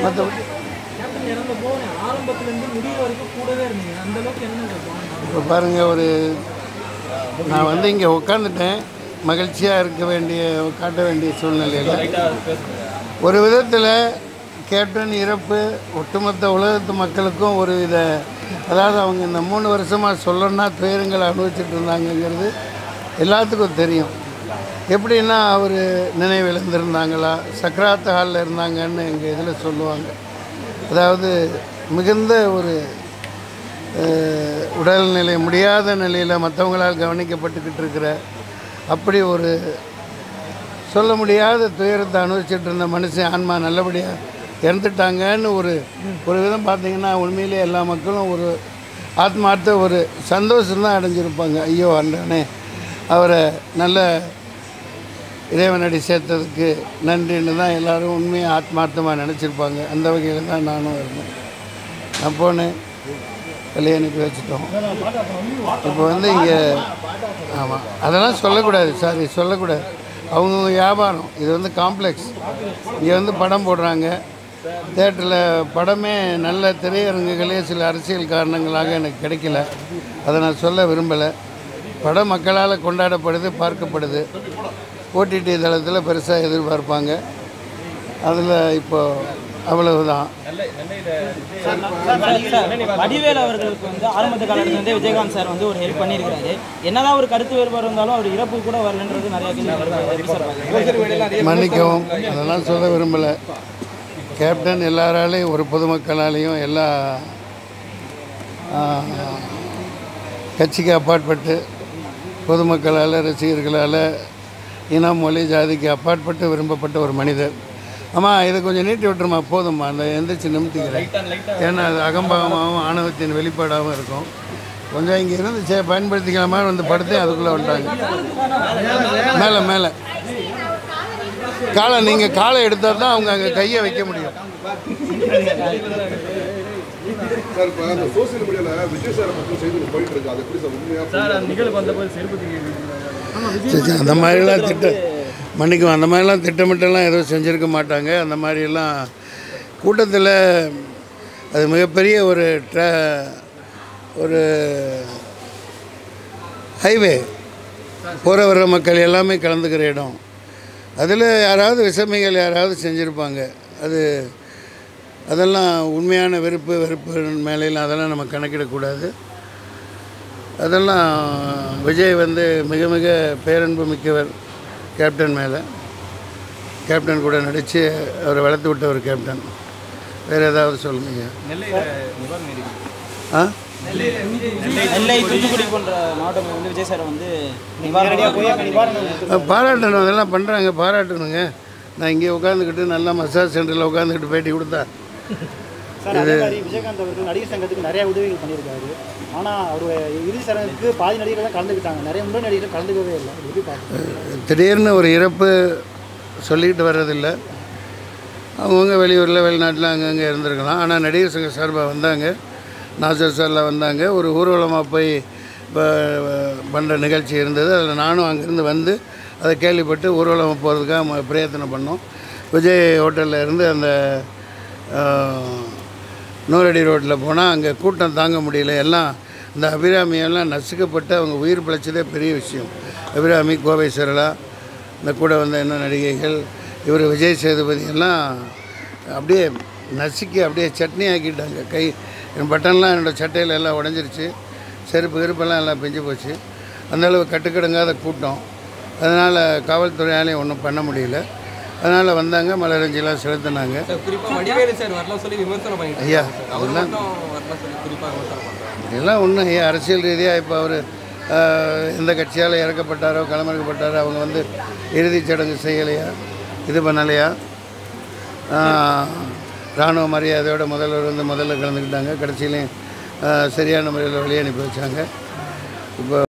மற்றபடி? இப்போ பாருங்கள் ஒரு நான் வந்து இங்கே உட்காந்துட்டேன் மகிழ்ச்சியாக இருக்க வேண்டிய காட்ட வேண்டிய சூழ்நிலையில். ஒரு விதத்தில் கேப்டன் இறப்பு ஒட்டுமொத்த உலகத்து மக்களுக்கும் ஒரு வித அதாவது அவங்க இந்த மூணு வருஷமாக சொல்லணும்னா துயரங்களை அனுபவிச்சுட்டு இருந்தாங்கங்கிறது எல்லாத்துக்கும் தெரியும். எப்படின்னா அவர் நினைவு இழந்திருந்தாங்களா ஹாலில் இருந்தாங்கன்னு எங்கள் இதில் சொல்லுவாங்க. அதாவது மிகுந்த ஒரு உடல்நிலை முடியாத நிலையில் மற்றவங்களால் கவனிக்கப்பட்டுக்கிட்டு இருக்கிற அப்படி ஒரு சொல்ல முடியாத துயரத்தை அனுபவிச்சுட்டு இருந்த மனுஷன் ஆன்மா நல்லபடியாக இறந்துட்டாங்கன்னு ஒரு ஒரு விதம் பார்த்தீங்கன்னா உண்மையிலே எல்லா மக்களும் ஒரு ஆத்மார்த்த ஒரு சந்தோஷம்தான் அடைஞ்சிருப்பாங்க. ஐயோ அண்ணனே அவரை நல்ல இறைவனடி சேர்த்ததுக்கு நன்றின்னு தான் எல்லோரும் உண்மையாக ஆத்மார்த்தமாக நினச்சிருப்பாங்க. அந்த வகையில் தான் நானும் இருந்தேன். நான் போனேன். வெளியே அனுப்பி வச்சுட்டோம். இப்போ வந்து இங்கே ஆமாம் அதெல்லாம் சொல்லக்கூடாது. சாரி சொல்லக்கூடாது. அவங்கவுங்க வியாபாரம். இது வந்து காம்ப்ளெக்ஸ் இங்கே வந்து படம் போடுறாங்க. தேட்டரில் படமே நல்ல திரையரங்குகளே சில அரசியல் காரணங்களாக எனக்கு கிடைக்கல. அதை நான் சொல்ல விரும்பலை. படம் மக்களால் கொண்டாடப்படுது பார்க்கப்படுது. ஓடிடி தளத்தில் பெருசாக எதிர்பார்ப்பாங்க. அதில் இப்போ அவ்வளவுதான். வடிவேல் அவர்களுக்கு வந்து ஆரம்பத்து காலத்துல இருந்தே விஜயகாந்த் சார் வந்து ஒரு ஹெல்ப் பண்ணியிருக்காரு என்னதான் ஒரு கருத்து வேறுபாடு இருந்தாலும் அவர் இறப்பு கூட வரலன்றது நிறைய? மன்னிக்கவும் அதெல்லாம் சொல்ல விரும்பலை. கேப்டன் எல்லாராலையும் ஒரு பொதுமக்களாலேயும் எல்லா ஆ, கட்சிக்கு அப்பாற்பட்டு பொதுமக்களால் ரசிகர்களால் இனம் மொழி ஜாதிக்கு அப்பாற்பட்டு விரும்பப்பட்ட ஒரு மனிதர். ஆமாம் இதை கொஞ்சம் நீட்டி விட்டுருமா? போதும்மா. அந்த எந்திரிச்சு நிமித்திக்கிறேன். ஏன்னா அது அகம்பாகமாகவும் ஆணவத்தின் வெளிப்பாடாகவும் இருக்கும். கொஞ்சம் இங்கே இருந்து சே பயன்படுத்திக்கலாமா? வந்து படுத்து அதுக்குள்ளே வந்துட்டாங்க. மேலே மேலே. காலை நீங்கள் காலை எடுத்தால் தான் அவங்க அங்கே கையை வைக்க முடியும். சார் இப்போ அந்த சோசியல் மீடியாவில் விஜய் சாரை பற்றி செய்திகள் போயிட்டு இருக்கு. அது எப்படி சார் உண்மையாக சரி, சரி, அந்த மாதிரிலாம் திட்ட மன்னிக்கும் அந்த மாதிரிலாம் திட்டமிட்டெல்லாம் எதுவும் செஞ்சுருக்க மாட்டாங்க. அந்த மாதிரிலாம் கூட்டத்தில் அது மிகப்பெரிய ஒரு ட்ரா ஒரு ஹைவே போகிற வர்ற மக்கள் எல்லாமே கலந்துக்கிற இடம். அதில் யாராவது விசமிகள் யாராவது செஞ்சுருப்பாங்க. அது அதெல்லாம் உண்மையான வெறுப்பு வெறுப்பு மேலையில் அதெல்லாம் நம்ம கணக்கிடக்கூடாது. அதெல்லாம் விஜய் வந்து மிக மிக பேரன்பு மிக்கவர் கேப்டன் மேலே. கேப்டன் கூட நடித்து அவரை வளர்த்து விட்ட ஒரு கேப்டன். வேறு ஏதாவது சொல்லுங்க. ஆ? நெல்லை தூத்துக்குடி போன்ற மாவட்டங்கள் வந்து விஜய் சாரை வந்து நிவாரணம் போய் நிவாரணம் பாராட்டணும். அதெல்லாம் பண்ணுறாங்க பாராட்டணுங்க. நான் இங்கே உட்காந்துக்கிட்டு நல்லா மசாஜ் சென்டரில் உட்காந்துக்கிட்டு பேட்டி கொடுத்தா. சார் அதே மாதிரி விஜயகாந்த் அவர்கள் நடிகர் சங்கத்துக்கு நிறைய உதவிகள் பண்ணியிருக்காரு. ஆனால் அவர் இறுதி சடங்குக்கு பாதி நடிகர்கள் தான் கலந்துக்கிட்டாங்க. நிறைய முறை நடிகர்கள் கலந்துக்கவே இல்லை. எப்படி திடீர்னு ஒரு இறப்பு சொல்லிக்கிட்டு வர்றதில்லை. அவங்கவுங்க வெளியூரில் வெளிநாட்டில் அங்கங்கே இருந்திருக்கலாம். ஆனால் நடிகர் சங்க சார்பாக வந்தாங்க. நாசர் சாரில் வந்தாங்க. ஒரு ஊர்வலமாக போய் பண்ணுற நிகழ்ச்சி இருந்தது. அதில் நானும் அங்கேருந்து வந்து அதை கேள்விப்பட்டு ஊர்வலமாக போகிறதுக்காக பிரயத்தனம் பண்ணோம். விஜய் ஹோட்டலில் இருந்து அந்த நூறடி ரோட்டில் போனால் அங்கே கூட்டம் தாங்க முடியல. எல்லாம் இந்த அபிராமியெல்லாம் நசுக்கப்பட்டு அவங்க உயிர் பிழைச்சதே பெரிய விஷயம். அபிராமி கோவை சரளா இந்த கூட வந்த என்ன நடிகைகள் இவர் விஜய் சேதுபதி எல்லாம் அப்படியே நசுக்கி அப்படியே சட்னி ஆக்கிட்டாங்க. கை என் பட்டன்லாம் என்னோடய சட்டையில் எல்லாம் உடஞ்சிருச்சு. செருப்பு கருப்பெல்லாம் எல்லாம் பிஞ்சு போச்சு. அந்தளவு கட்டுக்கடுங்காத கூட்டம். அதனால் காவல்துறையாலையும் ஒன்றும் பண்ண முடியல. அதனால் வந்தாங்க மலரஞ்சிலாம் செலுத்தினாங்க. ஐயா அதெல்லாம் இதெல்லாம் ஒன்றும் ஐயா அரசியல் ரீதியாக இப்போ அவர் எந்த கட்சியால் இறக்கப்பட்டாரோ களமிறக்கப்பட்டாரோ அவங்க வந்து இறுதிச் சடங்கு செய்யலையா இது பண்ணலையா? இராணுவ மரியாதையோட முதல்வர் வந்து முதல்ல கலந்துக்கிட்டாங்க. கடைசியிலையும் சரியான முறையில் வெளியே அனுப்பி வச்சாங்க. இப்போ